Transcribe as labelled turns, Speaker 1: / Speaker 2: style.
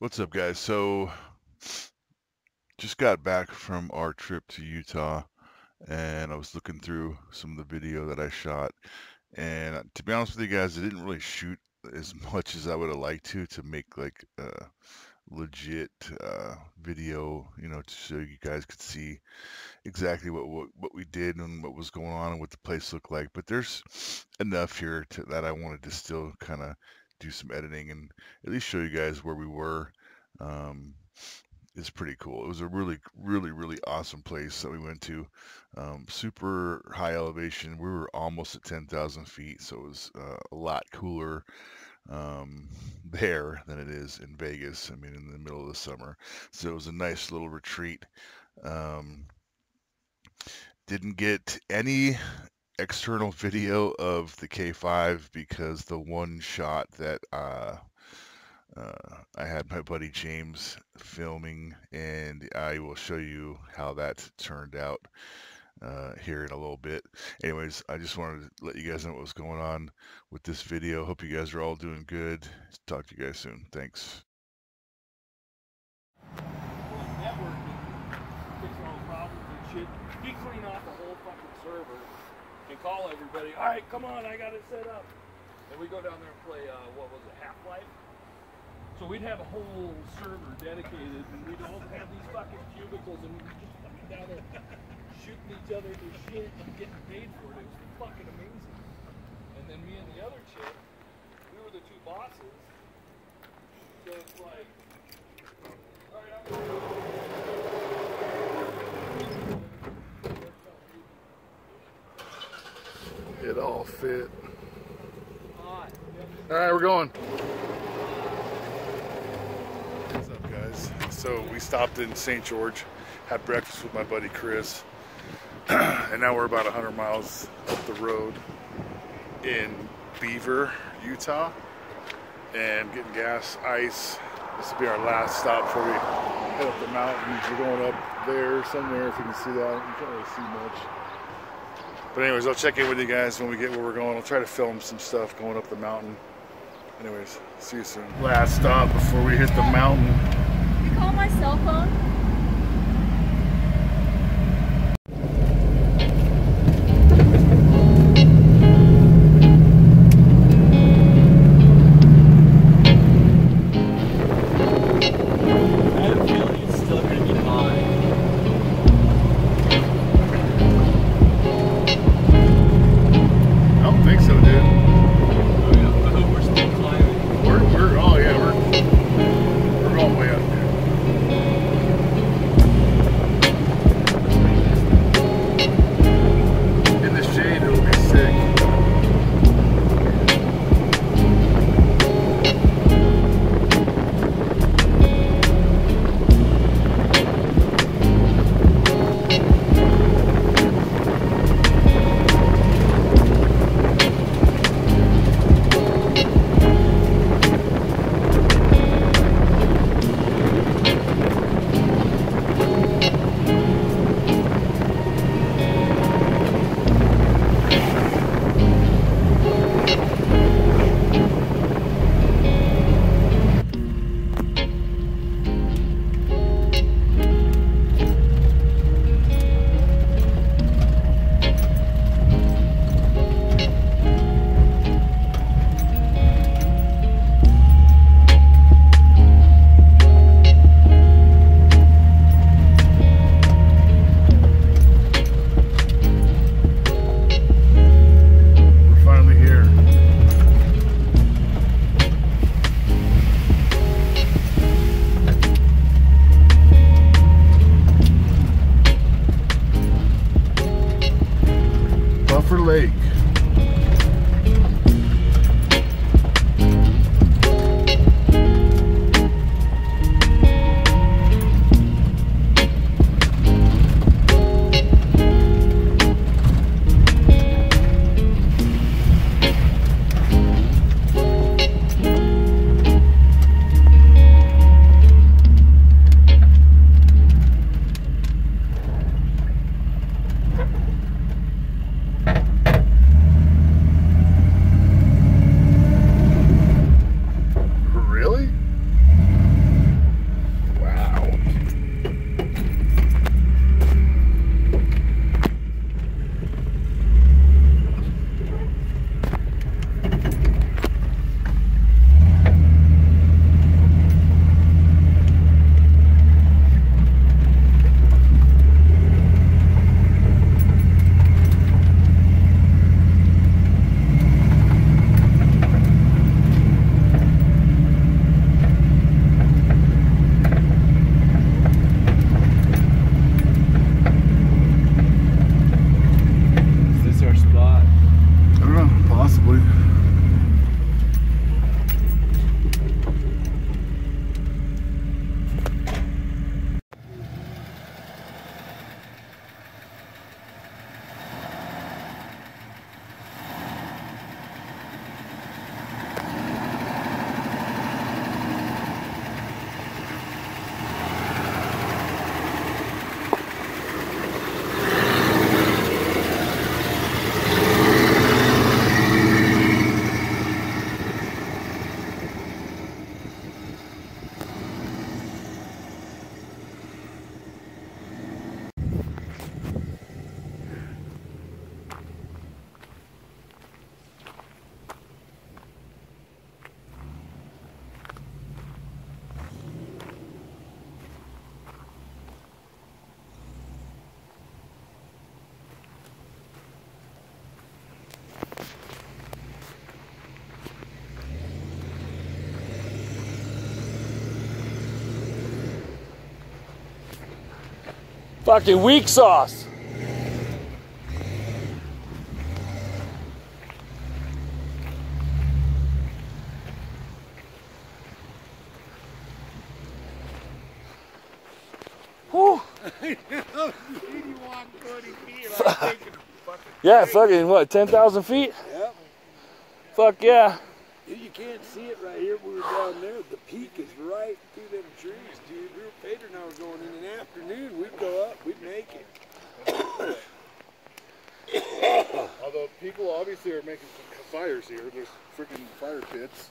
Speaker 1: What's up, guys? So, just got back from our trip to Utah, and I was looking through some of the video that I shot. And uh, to be honest with you guys, I didn't really shoot as much as I would have liked to to make like a legit uh, video, you know, to show you guys could see exactly what, what what we did and what was going on and what the place looked like. But there's enough here to, that I wanted to still kind of do some editing and at least show you guys where we were. Um, it's pretty cool. It was a really, really, really awesome place that we went to. Um, super high elevation. We were almost at 10,000 feet, so it was uh, a lot cooler um, there than it is in Vegas. I mean, in the middle of the summer. So it was a nice little retreat. Um, didn't get any external video of the K5 because the one shot that uh, uh, I had my buddy James filming, and I will show you how that turned out uh, here in a little bit. Anyways, I just wanted to let you guys know what was going on with this video. Hope you guys are all doing good. Talk to you guys soon. Thanks.
Speaker 2: He clean off the whole fucking server and call everybody, all right, come on, I got it set up. And we go down there and play, uh, what was it, Half-Life? So we'd have a whole server dedicated and we'd all have these fucking cubicles and we'd just fucking down there shooting each other to shit and getting paid for it. It was fucking amazing. And then me and the other chick, we were the two bosses. So it's like, all right, I'm
Speaker 3: All fit. All right, we're going. What's up, guys? So we stopped in St. George, had breakfast with my buddy Chris, and now we're about 100 miles up the road in Beaver, Utah, and getting gas, ice. This will be our last stop before we head up the mountains. We're going up there somewhere, if you can see that. You can't really see much. But anyways, I'll check in with you guys when we get where we're going. I'll try to film some stuff going up the mountain. Anyways, see you soon. Last stop before we hit the mountain.
Speaker 4: You call my cell phone?
Speaker 2: Fucking weak sauce. Whew. Yeah, fucking what, 10,000 feet?
Speaker 5: Yep.
Speaker 2: Fuck yeah.
Speaker 5: You can't see it right here. We were down there. The peak is right through them trees, dude. We were, and I were going in the afternoon. We'd go up. We'd make it.
Speaker 3: Although people obviously are making some fires here. There's freaking fire pits.